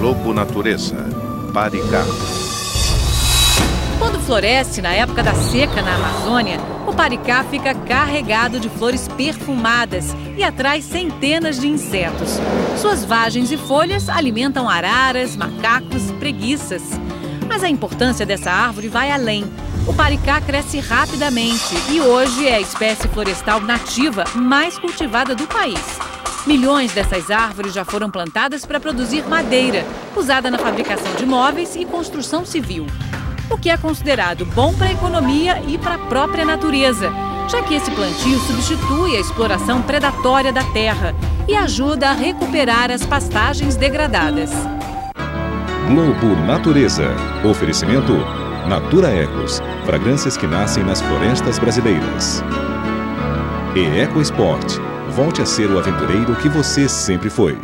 Globo Natureza, Paricá. Quando floresce na época da seca na Amazônia, o paricá fica carregado de flores perfumadas e atrai centenas de insetos. Suas vagens e folhas alimentam araras, macacos, preguiças. Mas a importância dessa árvore vai além. O paricá cresce rapidamente e hoje é a espécie florestal nativa mais cultivada do país. Milhões dessas árvores já foram plantadas para produzir madeira, usada na fabricação de móveis e construção civil. O que é considerado bom para a economia e para a própria natureza, já que esse plantio substitui a exploração predatória da terra e ajuda a recuperar as pastagens degradadas. Globo Natureza. Oferecimento Natura Ecos. Fragrâncias que nascem nas florestas brasileiras. E Eco Esporte. Volte a ser o aventureiro que você sempre foi.